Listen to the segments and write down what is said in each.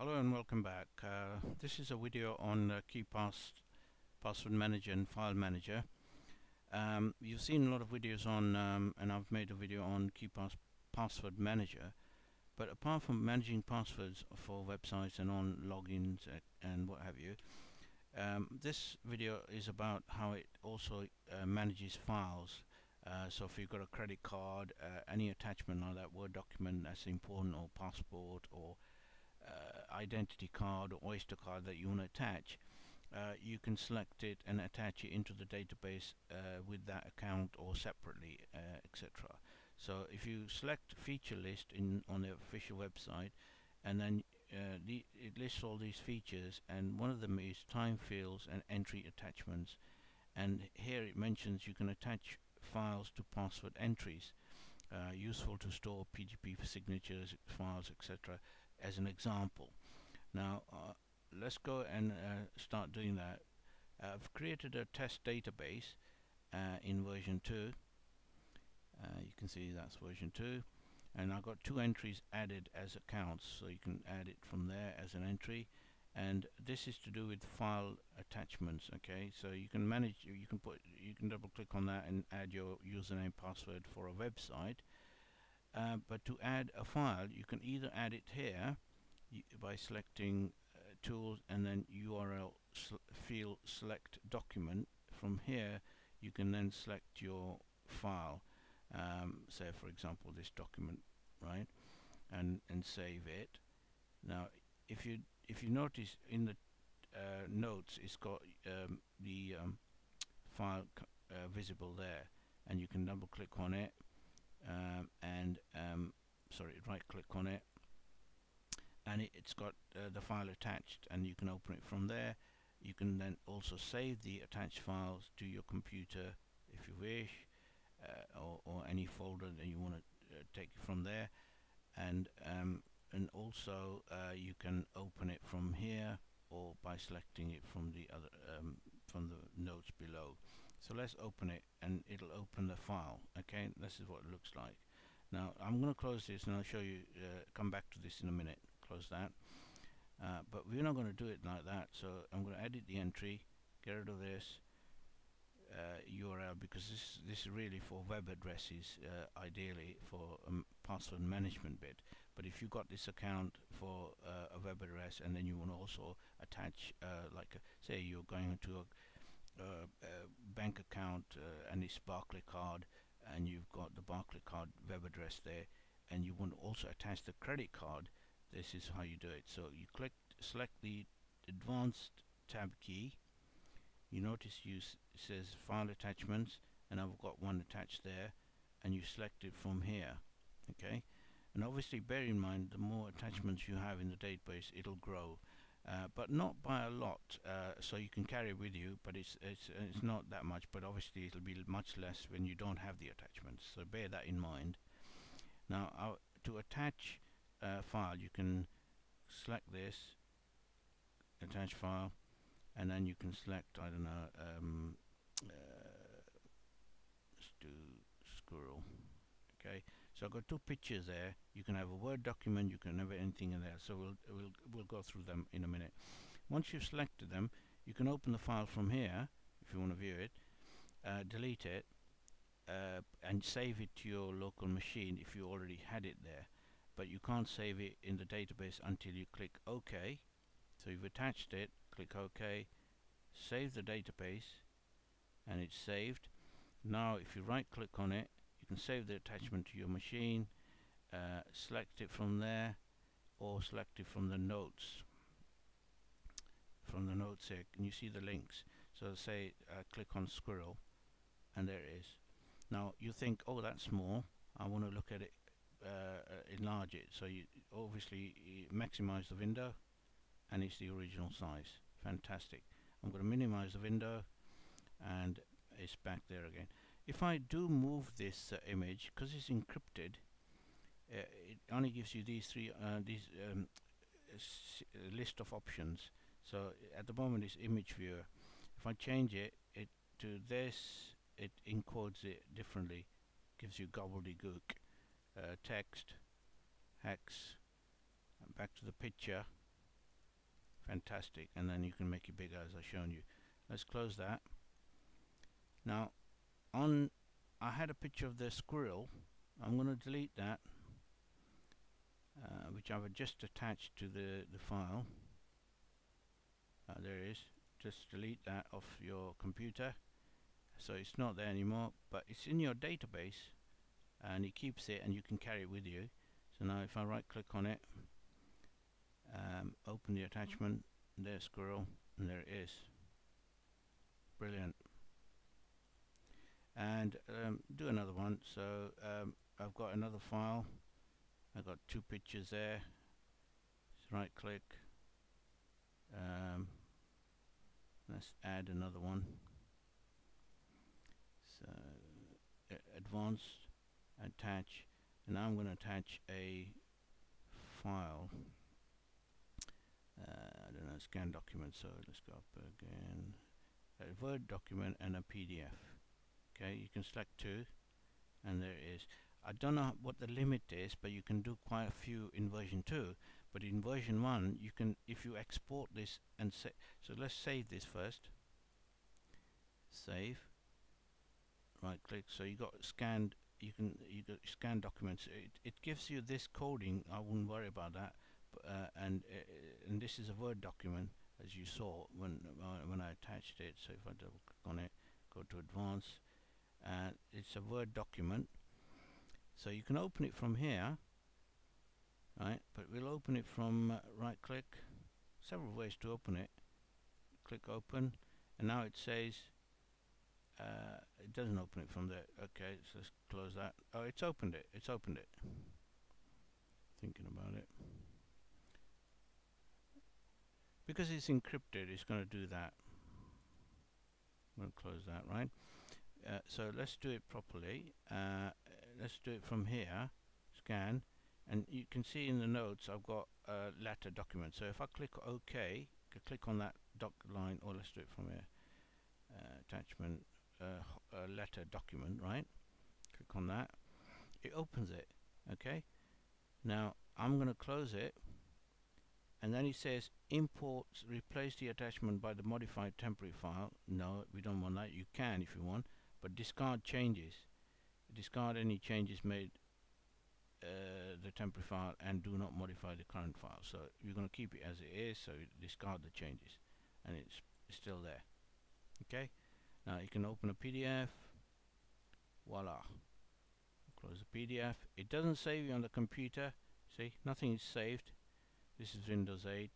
Hello and welcome back. Uh, this is a video on uh, KeePass Password Manager and File Manager. Um, you've seen a lot of videos on, um, and I've made a video on KeePass Password Manager. But apart from managing passwords for websites and on logins and what have you, um, this video is about how it also uh, manages files. Uh, so if you've got a credit card, uh, any attachment like that Word document that's important, or passport, or identity card or Oyster card that you want to attach, uh, you can select it and attach it into the database uh, with that account or separately, uh, etc. So if you select feature list in on the official website, and then uh, the, it lists all these features, and one of them is time fields and entry attachments. And here it mentions you can attach files to password entries. Uh, useful to store PGP signatures, files, etc as an example. Now uh, let's go and uh, start doing that. I've created a test database uh, in version 2. Uh, you can see that's version 2 and I've got two entries added as accounts so you can add it from there as an entry and this is to do with file attachments okay so you can manage you can put you can double click on that and add your username password for a website uh, but to add a file you can either add it here by selecting uh, tools and then URL field select document. From here you can then select your file. Um, say for example this document right and and save it. Now if you if you notice in the uh, notes it's got um, the um, file uh, visible there and you can double click on it um, and um, sorry right click on it. And it, has got uh, the file attached and you can open it from there. You can then also save the attached files to your computer if you wish uh, or, or, any folder that you want to uh, take from there. And um, and also uh, you can open it from here or by selecting it from the other um, from the notes below so let's open it and it'll open the file okay? This is what it looks like. Now I'm going to close this and I'll show you uh, come back to this in a minute. Close that. Uh, but we're not going to do it like that so I'm going to edit the entry get rid of this uh, URL because this this is really for web addresses uh, ideally for a um, password management bit. But if you got this account for uh, a web address and then you want to also attach uh, like a, say you're going to a uh, bank account uh, and it's Barclay card and you've got the Barclay card web address there and you want to also attach the credit card this is how you do it. So you click select the advanced tab key. You notice you says file attachments and I've got one attached there and you select it from here okay? And obviously bear in mind the more attachments you have in the database it'll grow uh, but not by a lot uh, so you can carry it with you but it's it's it's not that much but obviously it'll be much less when you don't have the attachments so bear that in mind. Now uh, to attach a file you can select this attach file and then you can select I don't know um, uh, let's do squirrel okay so I've got two pictures there. You can have a Word document, you can have anything in there. So we'll, we'll, we'll go through them in a minute. Once you've selected them, you can open the file from here, if you want to view it, uh, delete it, uh, and save it to your local machine if you already had it there. But you can't save it in the database until you click OK. So you've attached it, click OK, save the database, and it's saved. Now if you right click on it can save the attachment to your machine uh, select it from there or select it from the notes from the notes here. Can you see the links? So say uh, click on squirrel and there it is. Now you think oh that's small. I want to look at it uh, uh, enlarge it. So you obviously maximize the window and it's the original size. Fantastic. I'm going to minimize the window and it's back there again if I do move this uh, image because it's encrypted uh, it only gives you these three uh, these um, uh, list of options. So at the moment it's image viewer. If I change it it to this it encodes it differently. Gives you gobbledygook uh, text hex back to the picture. Fantastic. And then you can make it bigger as I've shown you. Let's close that. Now on I had a picture of the squirrel. I'm going to delete that uh, which I've just attached to the, the file. Uh, there it is. Just delete that off your computer. So it's not there anymore but it's in your database and it keeps it and you can carry it with you. So now if I right click on it um, open the attachment there's squirrel and there it is. Brilliant and um, do another one. So um, I've got another file. I've got two pictures there. Just right click. Um, let's add another one. So advanced attach. And now I'm going to attach a file. Uh, I don't know scan document. So let's go up again. A Word document and a PDF okay? You can select two and there it is. I don't know what the limit is but you can do quite a few in version 2 but in version 1 you can if you export this and say so let's save this first. Save. Right click. So you got scanned you can you got scan documents. It, it gives you this coding. I wouldn't worry about that. But, uh, and uh, and this is a word document as you saw when uh, when I attached it. So if I double click on it go to advanced and it's a Word document. So you can open it from here right? But we'll open it from uh, right click several ways to open it. Click open and now it says uh, it doesn't open it from there. Okay so let's close that. Oh it's opened it. It's opened it. Thinking about it. Because it's encrypted it's going to do that. I'm going to close that right uh, so let's do it properly. Uh, let's do it from here scan. And you can see in the notes I've got a letter document. So if I click OK click on that doc line or let's do it from here. Uh, attachment uh, letter document right? Click on that. It opens it okay now I'm going to close it. And then he says import replace the attachment by the modified temporary file. No we don't want that. You can if you want but discard changes. Discard any changes made uh, the temporary file and do not modify the current file. So you're going to keep it as it is so discard the changes. And it's, still there. Okay? Now you can open a PDF voila. Close the PDF it doesn't save you on the computer. See? Nothing is saved. This is Windows 8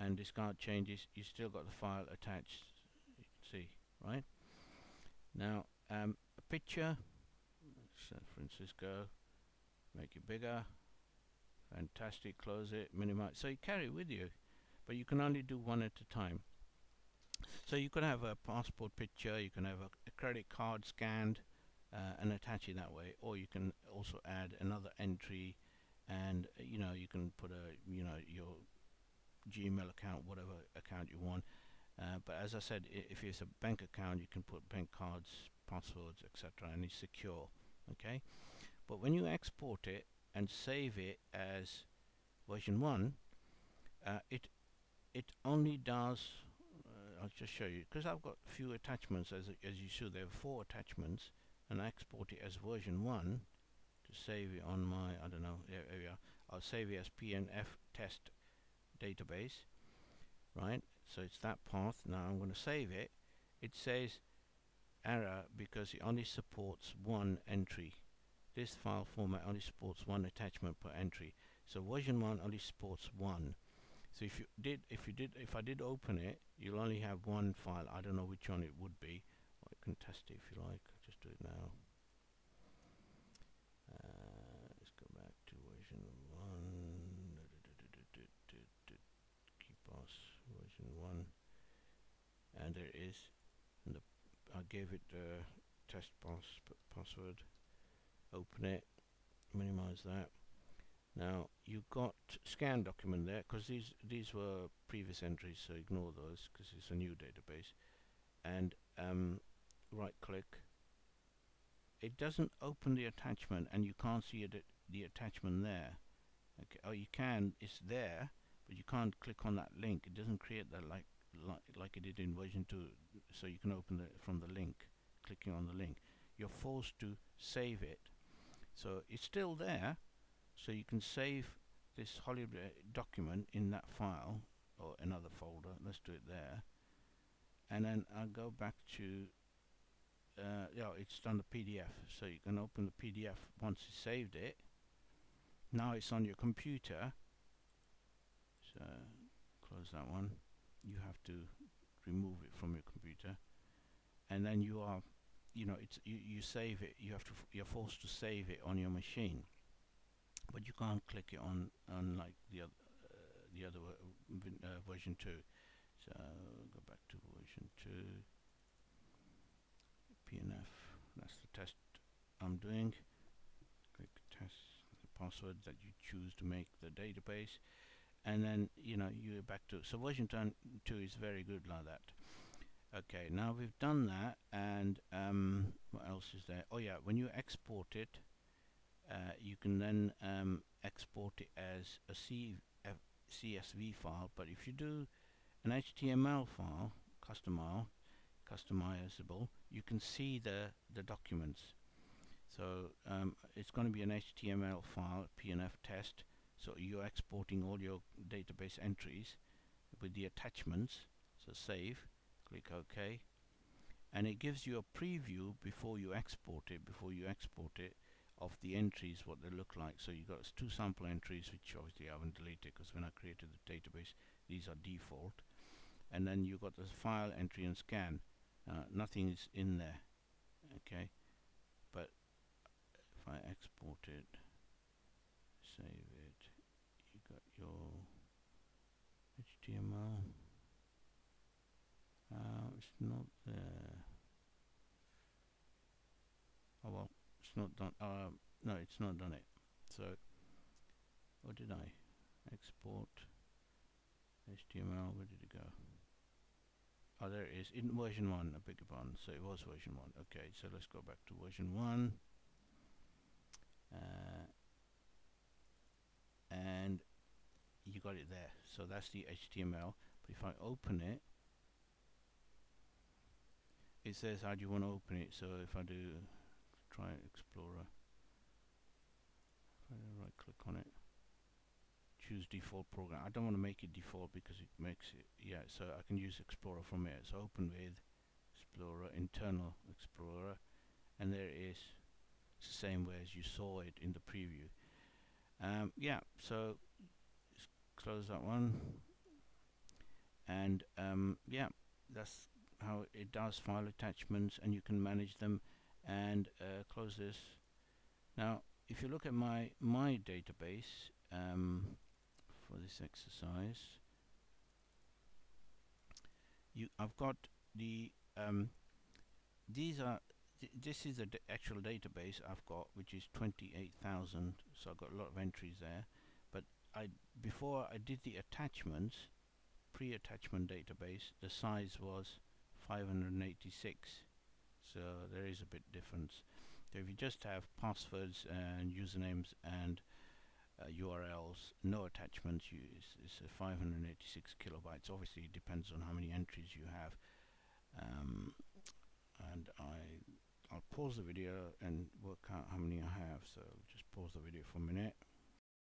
and discard changes you still got the file attached. See? Right? Now um, a picture. San Francisco. Make it bigger. Fantastic. Close it. Minimize. So you carry it with you but you can only do one at a time. So you can have a passport picture you can have a, a credit card scanned uh, and attach it that way. Or you can also add another entry and uh, you know you can put a you know your Gmail account whatever account you want. Uh, but as I said if it's a bank account you can put bank cards passwords etc and it's secure okay? But when you export it and save it as version 1 uh, it it only does uh, I'll just show you because I've got a few attachments as, as you see there are four attachments and I export it as version 1 to save it on my I don't know area I'll save it as PNF test database right? So it's that path. Now I'm going to save it. It says error because it only supports one entry. This file format only supports one attachment per entry. So version 1 only supports one. So if you did if you did if I did open it you'll only have one file. I don't know which one it would be. I can test it if you like. Just do it now. Uh, let's go back to version 1 KeePass version 1 and there it is gave it the test pass password. Open it minimize that. Now you've got scan document there because these these were previous entries so ignore those because it's a new database. And um, right click it doesn't open the attachment and you can't see it, the attachment there. Okay oh you can it's there but you can't click on that link. It doesn't create that like like, like it did in version 2 so you can open it from the link clicking on the link. You're forced to save it. So it's still there so you can save this Hollywood uh, document in that file or another folder. Let's do it there. And then I'll go back to uh, yeah it's done the PDF so you can open the PDF once you saved it. Now it's on your computer. So close that one you have to remove it from your computer. And then you are you know it's you, you save it you have to you're forced to save it on your machine. But you can't click it on on like the other uh, the other uh, version 2 so go back to version 2 PNF that's the test I'm doing. Click test the password that you choose to make the database and then you know you're back to so version 2 is very good like that. Okay now we've done that and um, what else is there? Oh yeah when you export it uh, you can then um, export it as a CSV file but if you do an HTML file customizable customizable you can see the the documents. So um, it's going to be an HTML file PNF test so you're exporting all your database entries with the attachments. So save click OK. And it gives you a preview before you export it before you export it of the entries what they look like. So you've got two sample entries which obviously I haven't deleted because when I created the database these are default. And then you've got the file entry and scan. Uh, nothing is in there okay but if I export it save your HTML uh, it's not there. Oh well it's not done uh, no it's not done it so what did I? Export HTML where did it go? Oh there it is in version 1 I beg your pardon. So it was version 1 okay so let's go back to version 1 uh, and you got it there. So that's the HTML but if I open it it says how do you want to open it? So if I do try Explorer. If I right click on it choose default program. I don't want to make it default because it makes it yeah so I can use Explorer from here. So open with Explorer Internet Explorer and there it is. It's the same way as you saw it in the preview. Um, yeah so close that one. And um, yeah that's how it does file attachments and you can manage them and uh, close this. Now if you look at my my database um, for this exercise you I've got the um, these are th this is the actual database I've got which is 28,000 so I've got a lot of entries there I before I did the attachments pre-attachment database the size was 586 so there is a bit difference. So if you just have passwords and usernames and uh, URLs no attachments you, it's, it's 586 kilobytes. Obviously it depends on how many entries you have. Um, and I I'll pause the video and work out how many I have. So just pause the video for a minute